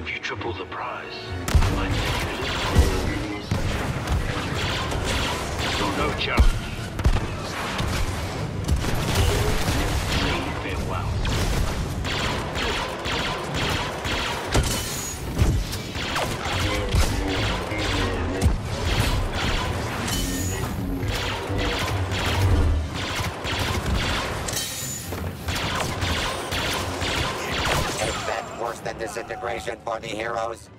If you triple the prize, I. So no challenge. Worse than disintegration for the heroes?